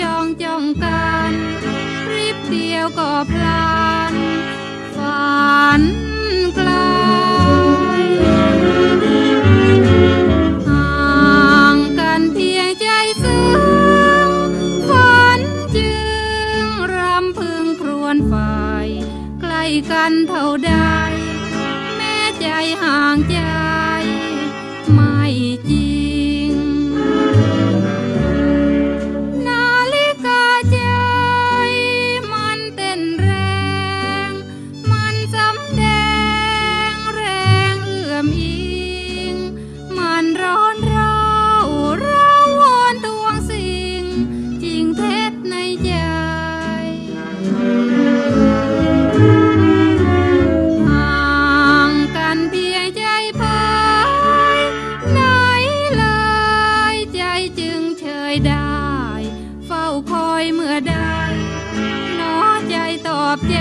จ้องจ้องกันริบเดียวก็พลันฝันกลห่างกันเพียงใจซึ้งฝันจึงรำพึงครวญฝ่าย ใกล้กันเท่าใดแม้ใจห่างใจ คอยเมื่อใดน้อใจตอบใจ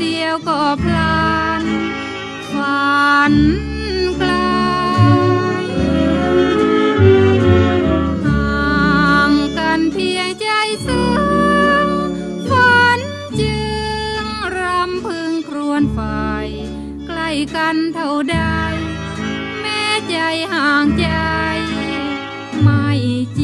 เดียวก็พลันฝันไกลห่างกันเพียงใจซึ้งฝันจึงรำพึงครวญฝ่ายใกล้กันเท่าใด แม้ใจห่างใจ ไม่จ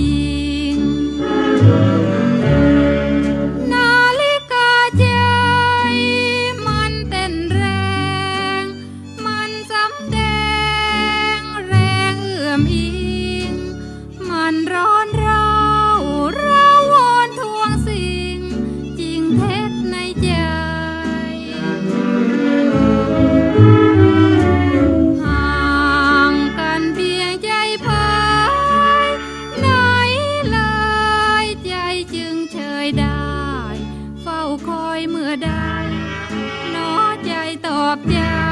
อยเมื่อใดน้อใจตอบใจ